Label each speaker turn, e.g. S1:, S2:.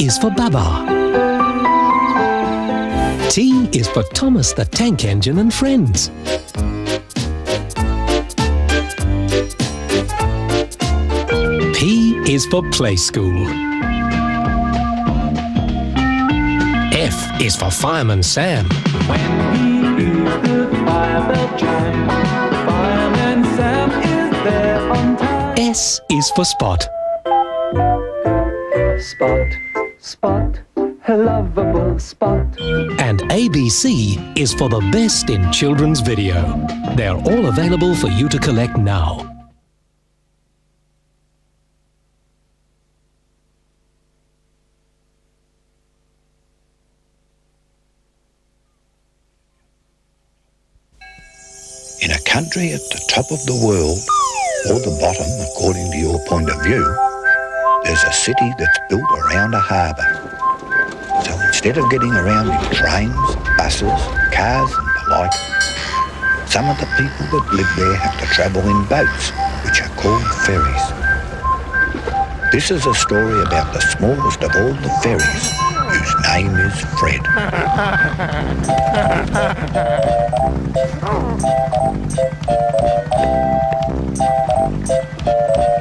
S1: is for Babar. T is for Thomas the Tank Engine and friends. P is for Play School. F is for Fireman Sam.
S2: When he hears the fire bell chime, fireman Sam is there on time.
S1: S is for Spot.
S2: Spot, spot, a lovable spot.
S1: And ABC is for the best in children's video. They're all available for you to collect now.
S3: In a country at the top of the world, or the bottom according to your point of view, there's a city that's built around a harbour. So instead of getting around in trains, buses, cars and the like, some of the people that live there have to travel in boats, which are called ferries. This is a story about the smallest of all the ferries, whose name is Fred.